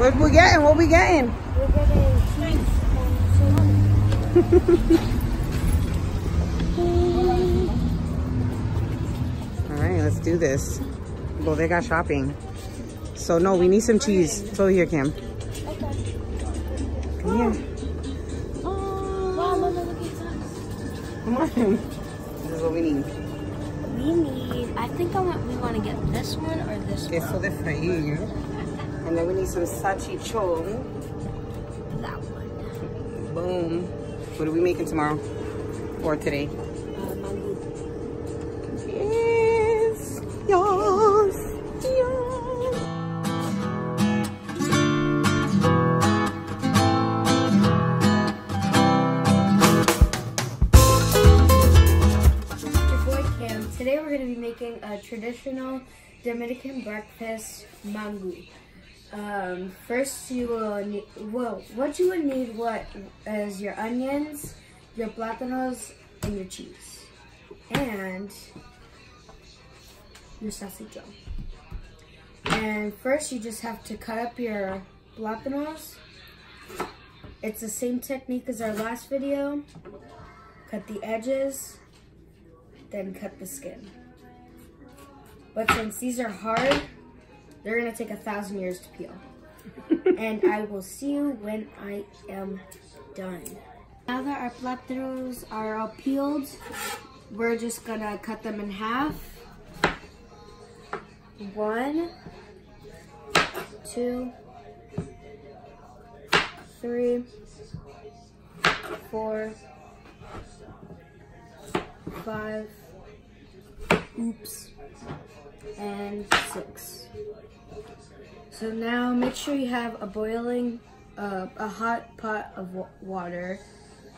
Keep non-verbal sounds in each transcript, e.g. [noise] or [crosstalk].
What we getting? What we getting? We're getting cheese All right, let's do this. Well, they got shopping. So no, we need some cheese. It's over here, Kim. Okay. Come here. Wow, Mama, look at this. Come on. This is what we need. We need, I think I want, we want to get this one or this Queso de freír. And then we need some salchichon. one. That one. Boom. What are we making tomorrow? Or today? Uh, mangú. Yes. Yes. Yes. Your boy Cam. Today we're going to be making a traditional Dominican breakfast mangú. Um, first you will need, well, what you would need what is your onions, your plátanos, and your cheese. And your salchicha. And first you just have to cut up your plátanos. It's the same technique as our last video. Cut the edges, then cut the skin. But since these are hard, they're gonna take a thousand years to peel. [laughs] and I will see you when I am done. Now that our plátanos are all peeled, we're just gonna cut them in half. One, two, three, four, five, oops, and six. So now make sure you have a boiling, uh, a hot pot of water,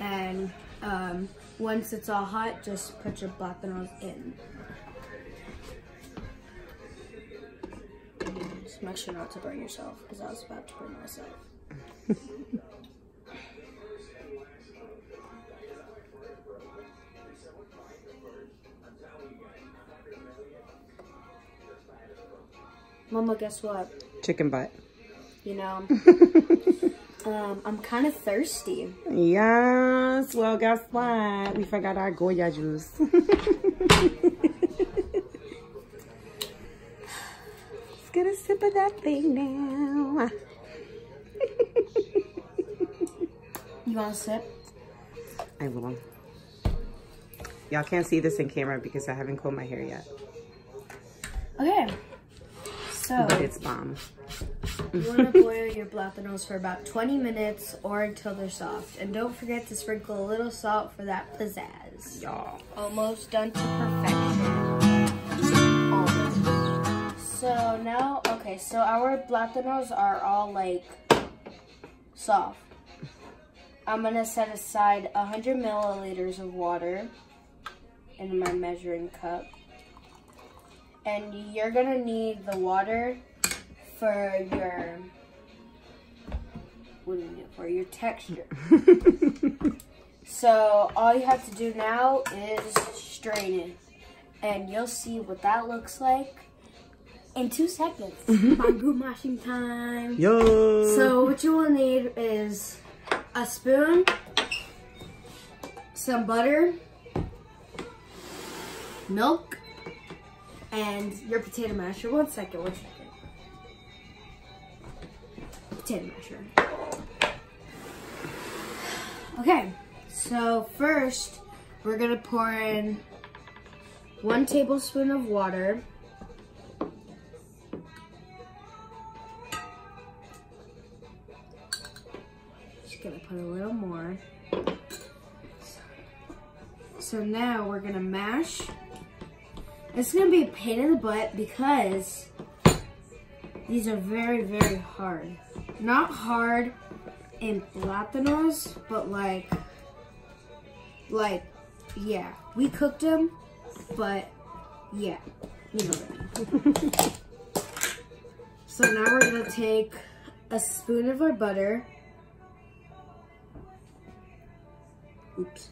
and um, once it's all hot, just put your plátanos in. Just make sure not to burn yourself, because I was about to burn myself. [laughs] Mama, guess what? Chicken butt. You know, [laughs] um, I'm kind of thirsty. Yes. Well, guess what? We forgot our Goya juice. Let's get a sip of that thing now. You want a sip? I will. Y'all can't see this in camera because I haven't combed my hair yet. Okay. So, But it's bomb. you want to [laughs] boil your plátanos for about 20 minutes or until they're soft. And don't forget to sprinkle a little salt for that pizzazz. Y'all. Almost done to perfection. Almost. So now, okay, so our plátanos are all like soft. I'm gonna set aside 100 milliliters of water in my measuring cup. And you're gonna need the water for your, what do you need for your texture. [laughs] So all you have to do now is strain it. And you'll see what that looks like in two seconds. Mm-hmm. Mangú mashing time. Yo. So what you will need is a spoon, some butter, milk, and your potato masher. One second, one second. Potato masher. Okay, so first we're gonna pour in one tablespoon of water. Just gonna put a little more. So now we're gonna mash. It's gonna be a pain in the butt because these are very, very hard. Not hard in plátanos, but like, like, yeah, we cooked them, but yeah, [laughs] so now we're gonna take a spoon of our butter. Oops.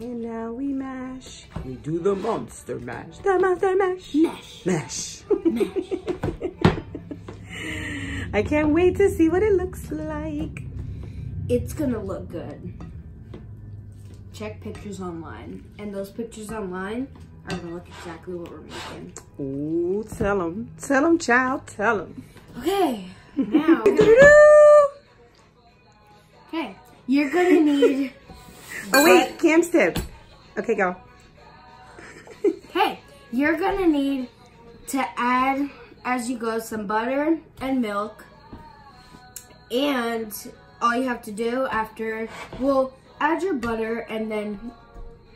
And now we mash. We do the monster mash. The monster mash. Mash. Mash. Mash. [laughs] I can't wait to see what it looks like. It's gonna look good. Check pictures online. And those pictures online are gonna look exactly what we're making. Ooh, tell them. Tell them, child. Tell them. Okay, now. [laughs] okay, you're gonna need. Oh, wait. Cam's tip. Okay, go. okay, you're gonna need to add, as you go, some butter and milk. And all you have to do after, well, add your butter and then,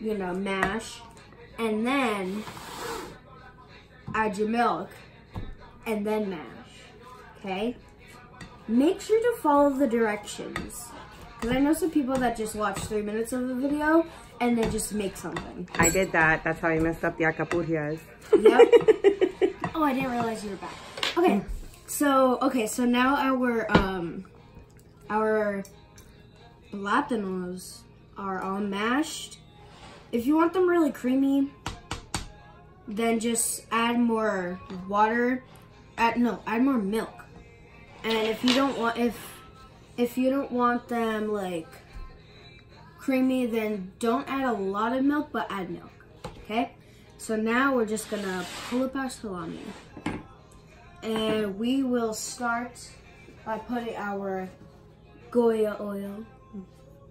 you know, mash. And then add your milk and then mash. Okay? Make sure to follow the directions. Because I know some people that just watch three minutes of the video and then just make something. I did that. That's how I messed up the acapulcias. Yep. [laughs] oh, I didn't realize you were back. Okay. So, okay, so now our, um, our plátanos are all mashed. If you want them really creamy, then just add more water. Add, no, add more milk. And if you don't want, if, if you don't want them like creamy, then don't add a lot of milk, but add milk, okay? So now we're just gonna pull up our salami. And we will start by putting our Goya oil,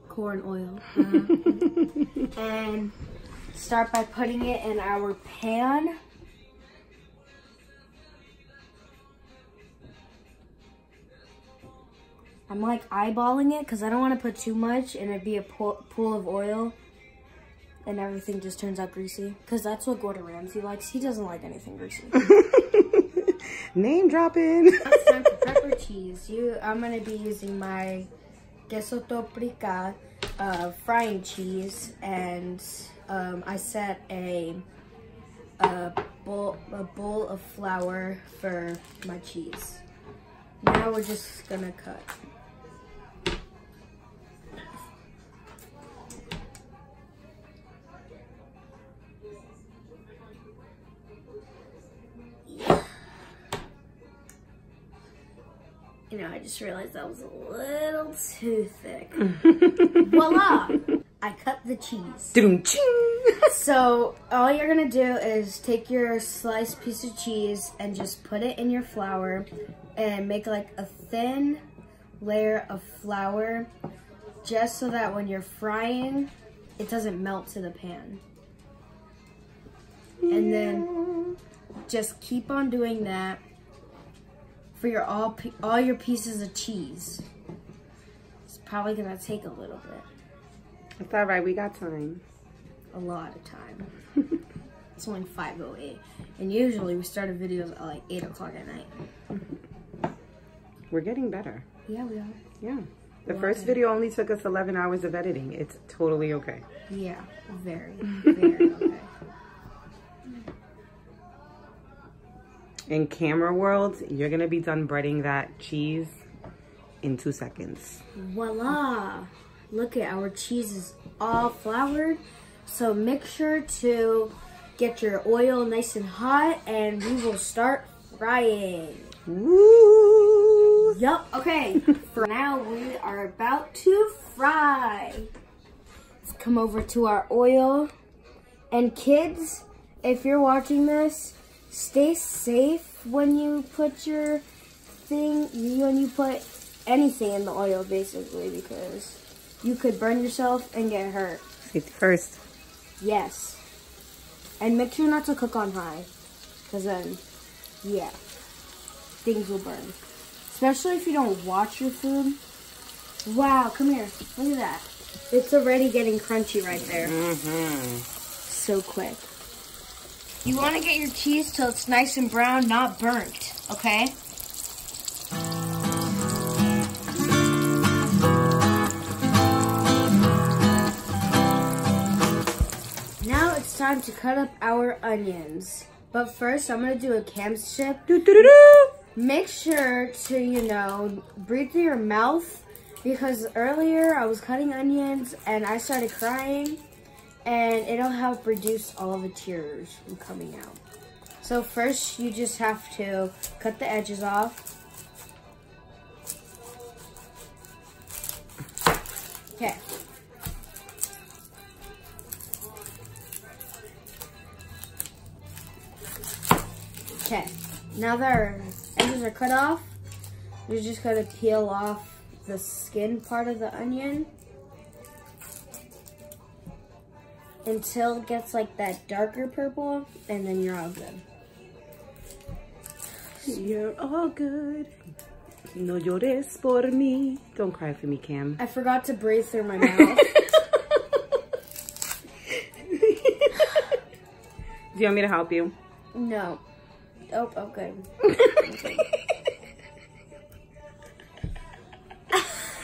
corn oil, uh, [laughs] and start by putting it in our pan. I'm like eyeballing it because I don't want to put too much and it'd be a pool, pool of oil and everything just turns out greasy. Because that's what Gordon Ramsay likes. He doesn't like anything greasy. [laughs] Name dropping. [laughs] it's time for pepper cheese. You, I'm going to be using my queso paprika uh, frying cheese and um, I set a, a, bowl, a bowl of flour for my cheese. Now we're just gonna cut. You know, I just realized that was a little too thick. [laughs] Voila! I cut the cheese. [laughs] so all you're gonna do is take your sliced piece of cheese and just put it in your flour and make like a thin layer of flour just so that when you're frying, it doesn't melt to the pan. And then just keep on doing that for your all all your pieces of cheese. It's probably gonna take a little bit. It's all right. We got time. A lot of time. [laughs] it's only 5.08. And usually we start videos at like 8 o'clock at night. We're getting better. Yeah, we are. Yeah. The first video only took us 11 hours of editing. It's totally okay. Yeah, very, very [laughs] okay. In camera world, you're going to be done breading that cheese in two seconds. Voila! Look at our cheese is all floured. So make sure to get your oil nice and hot and we will start frying. Woo! Yup, okay. [laughs] For now, we are about to fry. Let's come over to our oil. And kids, if you're watching this, stay safe when you put your thing, when you put anything in the oil, basically, because you could burn yourself and get hurt. Safety first. Yes. And make sure not to cook on high, because then, yeah, things will burn. Especially if you don't watch your food. Wow, come here. Look at that. It's already getting crunchy right there. Mm -hmm. So quick. You want to get your cheese till it's nice and brown, not burnt, okay? Now it's time to cut up our onions. But first, I'm going to do a cam strip. Doo -doo -doo Make sure to, you know, breathe through your mouth because earlier I was cutting onions and I started crying and it'll help reduce all the tears from coming out. So first you just have to cut the edges off. Okay. Okay, now that our edges are cut off, we're just gonna peel off the skin part of the onion. Until it gets like that darker purple, and then you're all good. You're all good. No llores por mí. Don't cry for me, Cam. I forgot to breathe through my mouth. [laughs] Do you want me to help you? no. Oh, [laughs] okay.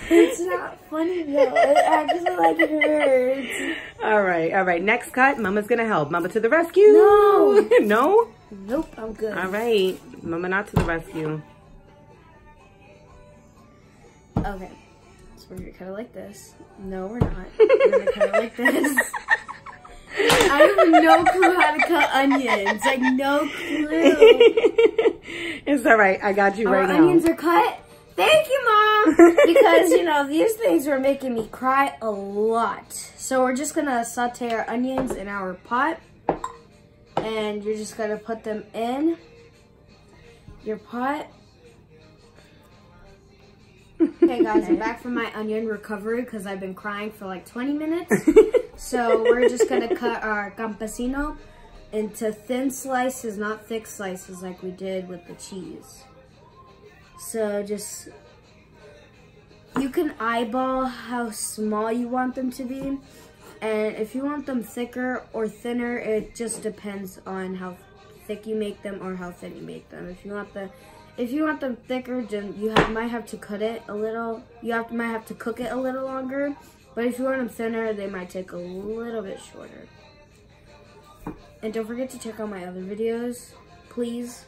it's not funny though. It actually like hurts. All right, all right. Next cut. Mama's gonna help. Mama to the rescue. No. [laughs] no? Nope, I'm good. All right. Mama not to the rescue. Okay. So we're gonna cut it like this. No, we're not. We're gonna cut it like this. I have no clue how to cut onions. Like no clue. [laughs] it's all right. I got you Our right now. onions are cut. Thank you, mom. [laughs] because you know these things were making me cry a lot. So we're just gonna saute our onions in our pot, and you're just gonna put them in your pot. Okay, guys, I'm back from my onion recovery because I've been crying for like 20 minutes. [laughs] So we're just gonna cut our campesino into thin slices, not thick slices like we did with the cheese. So just, you can eyeball how small you want them to be. And if you want them thicker or thinner, it just depends on how thick you make them or how thin you make them. If you want the, if you want them thicker, then you have, might have to cut it a little. You have might have to cook it a little longer. But if you want them thinner, they might take a little bit shorter. And don't forget to check out my other videos, please.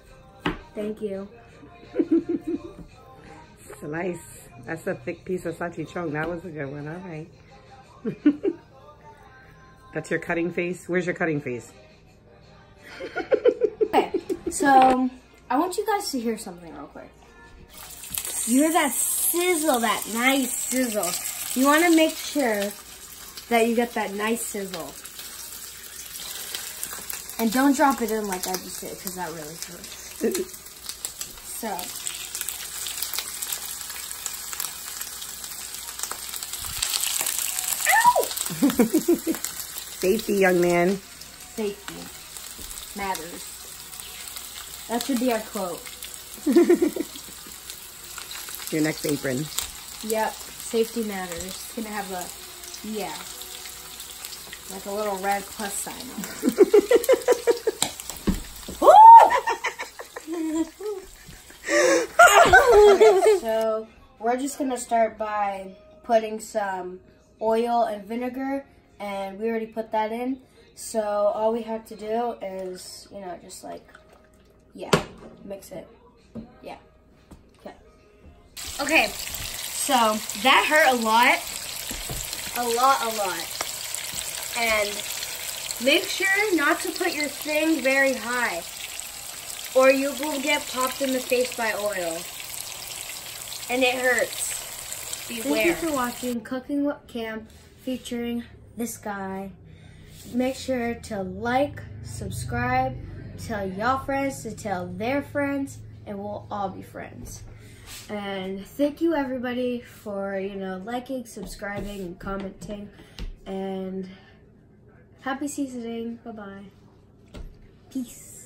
Thank you. [laughs] Slice. That's a thick piece of salchichon. That was a good one. All right. [laughs] That's your cutting face. Where's your cutting face? [laughs] Okay, so I want you guys to hear something real quick. You hear that sizzle, that nice sizzle. You want to make sure that you get that nice sizzle. And don't drop it in like I just did, because that really hurts. So, [laughs] Safety, young man. safety matters. That should be our quote. [laughs] Your next apron. Yep, safety matters. It's gonna have a, yeah, like a little red plus sign on it. [laughs] [laughs] so, we're just gonna start by putting some oil and vinegar, and we already put that in. So, all we have to do is, you know, just like, yeah, mix it. Yeah. Okay. Okay, so that hurt a lot. A lot, a lot. And make sure not to put your thing very high or you will get popped in the face by oil. And it hurts. Beware. Thank you for watching Cooking with Cam featuring this guy. Make sure to like, subscribe, tell y'all friends to tell their friends, and we'll all be friends. And thank you everybody for, you know, liking, subscribing, and commenting. And happy seasoning. Bye-bye. Peace.